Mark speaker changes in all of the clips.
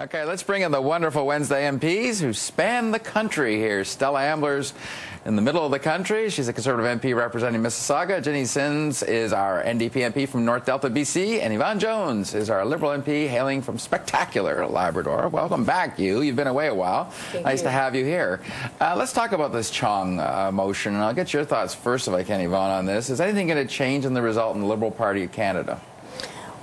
Speaker 1: Okay, let's bring in the wonderful Wednesday MPs who span the country here. Stella Ambler's in the middle of the country. She's a Conservative MP representing Mississauga. Jinny Sims is our NDP MP from North Delta, BC. And Yvonne Jones is our Liberal MP hailing from spectacular Labrador. Welcome back, you. You've been away a while.
Speaker 2: Thank
Speaker 1: nice
Speaker 2: you.
Speaker 1: to have you here. Uh, let's talk about this Chong uh, motion. And I'll get your thoughts first, if I can, Yvonne, on this. Is anything going to change in the result in the Liberal Party of Canada?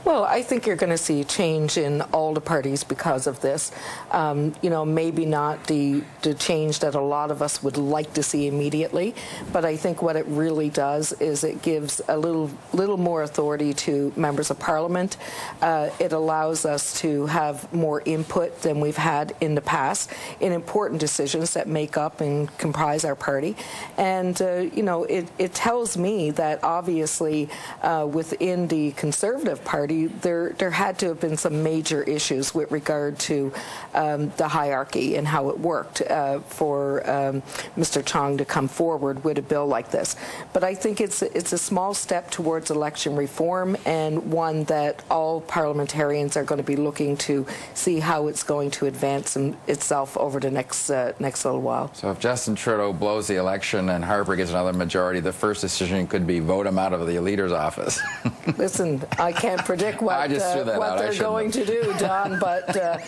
Speaker 2: Well, I think you're going to see a change in all the parties because of this. Um, you know, maybe not the, the change that a lot of us would like to see immediately, but I think what it really does is it gives a little little more authority to members of parliament. Uh, it allows us to have more input than we've had in the past in important decisions that make up and comprise our party. And, uh, you know, it, it tells me that obviously uh, within the Conservative Party, there, there had to have been some major issues with regard to um, the hierarchy and how it worked uh, for um, Mr. Chong to come forward with a bill like this. But I think it's, it's a small step towards election reform and one that all parliamentarians are going to be looking to see how it's going to advance in, itself over the next, uh, next little while.
Speaker 1: So if Justin Trudeau blows the election and Harper gets another majority, the first decision could be vote him out of the leader's office.
Speaker 2: Listen, I can't predict what,
Speaker 1: I just threw
Speaker 2: uh, what
Speaker 1: out.
Speaker 2: They're
Speaker 1: shouldn't
Speaker 2: going
Speaker 1: have.
Speaker 2: to do, Don, but uh,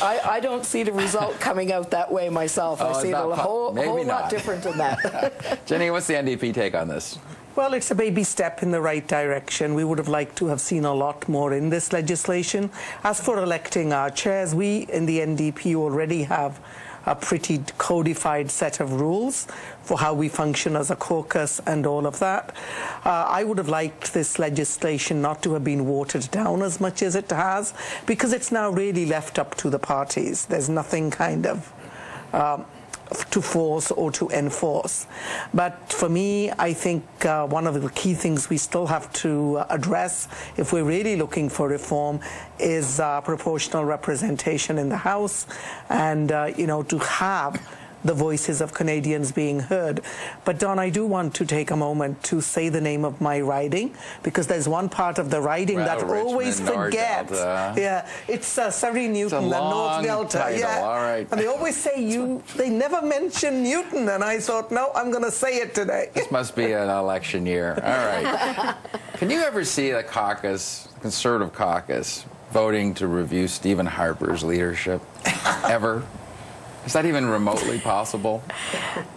Speaker 2: I, I don't see the result coming out that way myself.
Speaker 1: Oh,
Speaker 2: I see it a whole, whole lot different than that.
Speaker 1: Jinny, what's the NDP take on this?
Speaker 3: Well, it's a baby step in the right direction. We would have liked to have seen a lot more in this legislation. As for electing our chairs, we in the NDP already have a pretty codified set of rules for how we function as a caucus and all of that. Uh, I would have liked this legislation not to have been watered down as much as it has because it's now really left up to the parties. There's nothing kind of um, to force or to enforce. But for me, I think uh, one of the key things we still have to uh, address if we're really looking for reform is uh, proportional representation in the House and, uh, you know, to have the voices of Canadians being heard. But Don, I do want to take a moment to say the name of my riding because there's one part of the riding
Speaker 1: Well,
Speaker 3: that always
Speaker 1: Richmond, North
Speaker 3: forgets. Yeah, it's uh, Surrey Newton, the
Speaker 1: long
Speaker 3: North Delta.
Speaker 1: title,
Speaker 3: Yeah,
Speaker 1: all right.
Speaker 3: and they always say you. They never mention Newton, and I thought, no, I'm going to say it today.
Speaker 1: This must be an election year. All right. Can you ever see the caucus, Conservative caucus, voting to review Stephen Harper's leadership? Ever? Is that even remotely possible?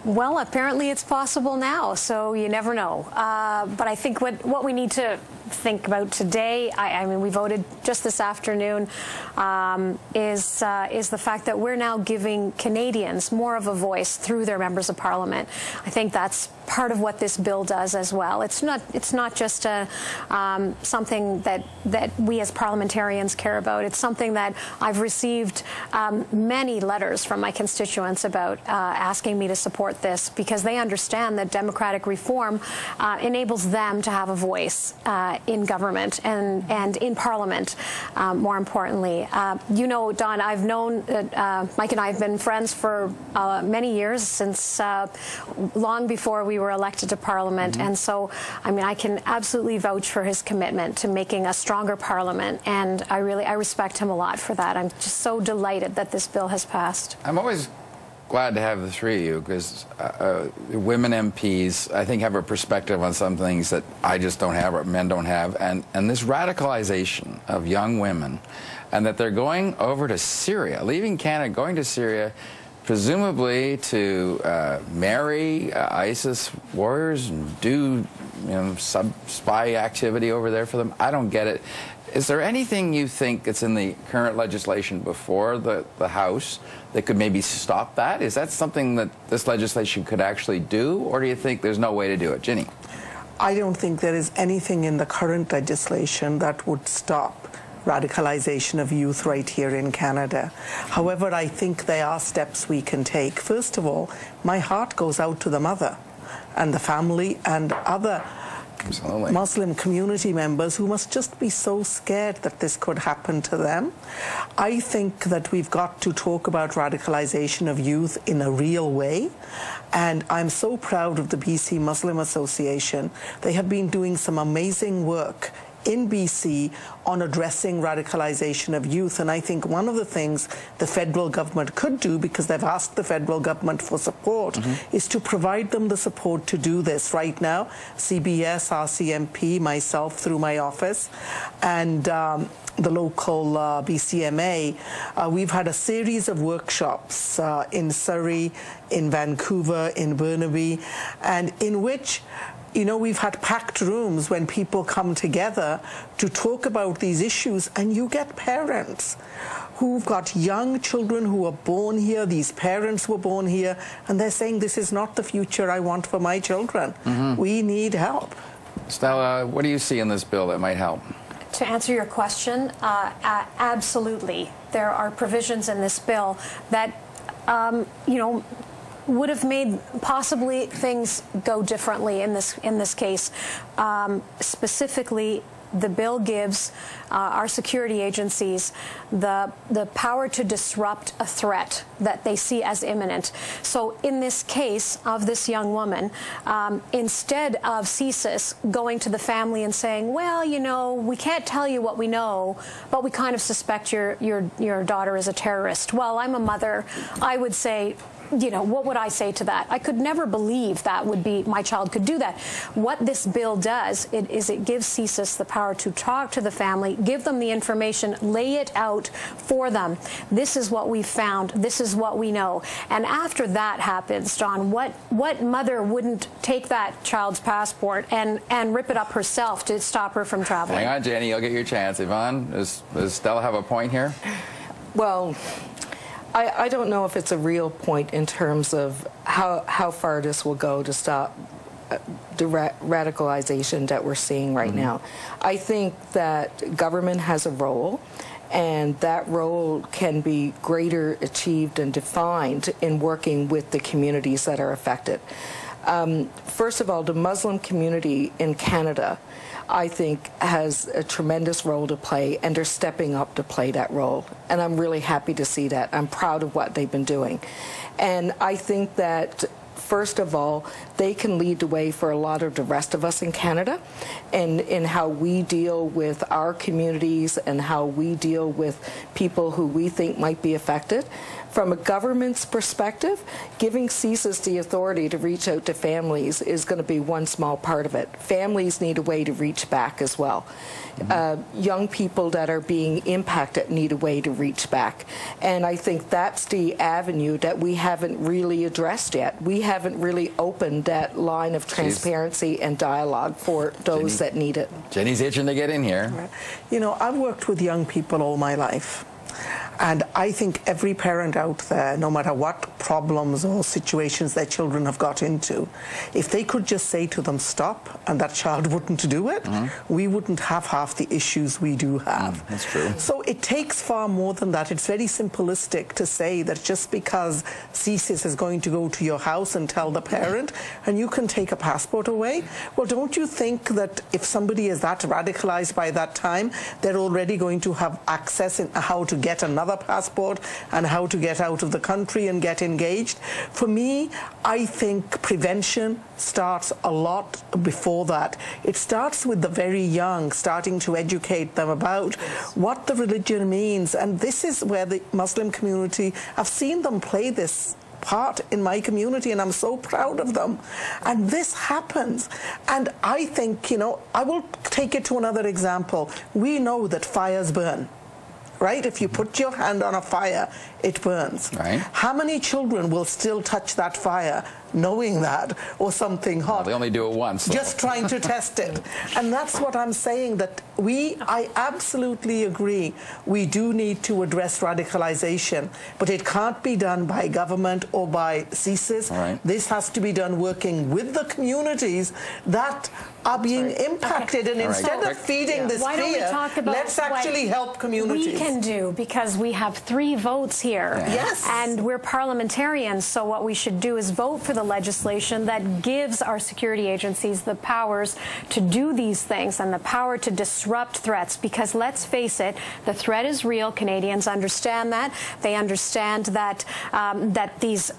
Speaker 4: Well, apparently it's possible now, so you never know. Uh, but I think what, what we need to think about today, I, I mean, we voted just this afternoon, um, is, uh, is the fact that we're now giving Canadians more of a voice through their members of parliament. I think that's part of what this bill does as well. It's not, it's not just a, um, something that, that we as parliamentarians care about. It's something that I've received um, many letters from my constituents about uh, asking me to support this because they understand that democratic reform uh, enables them to have a voice uh, in government and, and in parliament, um, more importantly. Uh, you know, Don, I've known that uh, Mike and I have been friends for uh, many years since uh, long before we were elected to parliament. And so, I mean, I can absolutely vouch for his commitment to making a stronger parliament. And I really, I respect him a lot for that. I'm just so delighted that this bill has passed.
Speaker 1: Always glad to have the three of you because uh, uh, women MPs, I think, have a perspective on some things that I just don't have or men don't have. And, and this radicalization of young women, and that they're going over to Syria, leaving Canada, going to Syria, presumably to uh, marry uh, ISIS warriors and do you know, sub spy activity over there for them. I don't get it. Is there anything you think that's in the current legislation before the, the House that could maybe stop that? Is that something that this legislation could actually do, or do you think there's no way to do it? Jinny?
Speaker 3: I don't think there is anything in the current legislation that would stop radicalization of youth right here in Canada. However, I think there are steps we can take. First of all, my heart goes out to the mother and the family and other
Speaker 1: Absolutely.
Speaker 3: Muslim community members who must just be so scared that this could happen to them. I think that we've got to talk about radicalization of youth in a real way. And I'm so proud of the BC Muslim Association. They have been doing some amazing work in BC on addressing radicalization of youth. And I think one of the things the federal government could do, because they've asked the federal government for support, mm-hmm. is to provide them the support to do this. Right now, CBS, RCMP, myself through my office, and um, the local uh, BCMA, uh, we've had a series of workshops uh, in Surrey, in Vancouver, in Burnaby, and in which you know, we've had packed rooms when people come together to talk about these issues, and you get parents who've got young children who were born here, these parents were born here, and they're saying, This is not the future I want for my children. Mm-hmm. We need help.
Speaker 1: Stella, what do you see in this bill that might help?
Speaker 4: To answer your question, uh, absolutely. There are provisions in this bill that, um, you know, would have made possibly things go differently in this in this case. Um, specifically, the bill gives uh, our security agencies the, the power to disrupt a threat that they see as imminent. So, in this case of this young woman, um, instead of CSIS going to the family and saying, well, you know, we can't tell you what we know, but we kind of suspect your, your, your daughter is a terrorist. Well, I'm a mother. I would say, you know, what would I say to that? I could never believe that would be my child could do that. What this bill does it, is it gives CSIS the power to talk to the family, give them the information, lay it out for them. This is what we found. This is what we know. And after that happens, John, what what mother wouldn't take that child's passport and and rip it up herself to stop her from traveling?
Speaker 1: Hang on, Jinny, you'll get your chance. Yvonne, does, does Stella have a point here?
Speaker 2: Well, I, I don't know if it's a real point in terms of how, how far this will go to stop uh, the ra- radicalization that we're seeing right mm-hmm. now. I think that government has a role, and that role can be greater achieved and defined in working with the communities that are affected. Um, first of all, the Muslim community in Canada I think, has a tremendous role to play, and they're stepping up to play that role. And I'm really happy to see that. I'm proud of what they've been doing. And I think that first of all, they can lead the way for a lot of the rest of us in Canada and in how we deal with our communities and how we deal with people who we think might be affected. From a government's perspective, giving CSIS the authority to reach out to families is going to be one small part of it. Families need a way to reach back as well. Mm-hmm. Uh, young people that are being impacted need a way to reach back. And I think that's the avenue that we haven't really addressed yet. We haven't really opened that line of transparency Jeez. and dialogue for those Jinny, that need it.
Speaker 1: Jinny's itching to get in here.
Speaker 3: You know, I've worked with young people all my life. And I think every parent out there, no matter what problems or situations their children have got into, if they could just say to them, stop, and that child wouldn't do it, mm-hmm. we wouldn't have half the issues we do have.
Speaker 1: Mm, that's true.
Speaker 3: So it takes far more than that. It's very simplistic to say that just because CSIS is going to go to your house and tell the parent, and you can take a passport away, well, don't you think that if somebody is that radicalized by that time, they're already going to have access in how to get another passport and how to get out of the country and get engaged. For me, I think prevention starts a lot before that. It starts with the very young, starting to educate them about what the religion means. And this is where the Muslim community, I've seen them play this part in my community and I'm so proud of them. And this happens. And I think, you know, I will take it to another example. We know that fires burn right? If you put your hand on a fire, it burns.
Speaker 1: Right.
Speaker 3: How many children will still touch that fire knowing that or something hot?
Speaker 1: Well, they only do it once.
Speaker 3: So. Just trying to test it. And that's what I'm saying that we, I absolutely agree, we do need to address radicalization, but it can't be done by government or by CSIS.
Speaker 1: Right.
Speaker 3: This has to be done working with the communities that are being impacted. Okay. And instead right. of feeding yeah. this
Speaker 4: Why
Speaker 3: fear, let's actually help communities.
Speaker 4: We can do because we have three votes here.
Speaker 3: Yeah. Yes.
Speaker 4: And we're parliamentarians, so what we should do is vote for the the legislation that gives our security agencies the powers to do these things and the power to disrupt threats. Because let's face it, the threat is real. Canadians understand that. They understand that um, that these uh,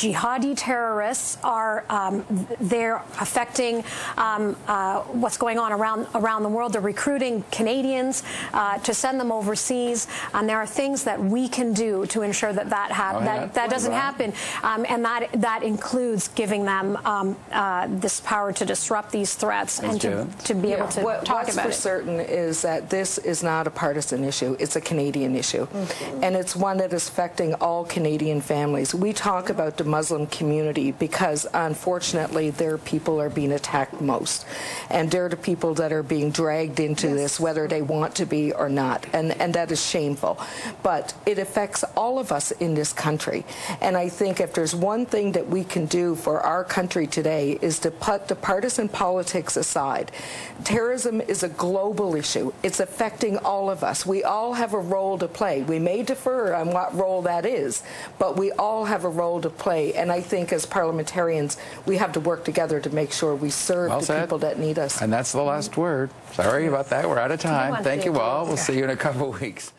Speaker 4: jihadi terrorists are um, they're affecting um, uh, what's going on around around the world. They're recruiting Canadians uh, to send them overseas, and there are things that we can do to ensure that that hap-
Speaker 1: Oh, yeah.
Speaker 4: that, that doesn't happen, um, and that that includes giving them um, uh, this power to disrupt these threats and to, to be able to
Speaker 2: What-
Speaker 4: talk
Speaker 2: what's
Speaker 4: about
Speaker 2: for certain is that this is not a partisan issue. It's a Canadian issue.
Speaker 4: Mm-hmm.
Speaker 2: And it's one that is affecting all Canadian families. We talk about the Muslim community because, unfortunately, their people are being attacked most. And they're the people that are being dragged into this, whether they want to be or not. And, and that is shameful. But it affects all of us in this country. And I think if there's one thing that we can do for our country today is to put the partisan politics aside. Terrorism is a global issue. It's affecting all of us. We all have a role to play. We may differ on what role that is, but we all have a role to play. And I think as parliamentarians, we have to work together to make sure we serve
Speaker 1: Well
Speaker 2: the
Speaker 1: said.
Speaker 2: people that need us.
Speaker 1: And that's the last word. Sorry about that. We're out of time. Thank you all. We'll see you in a couple of weeks.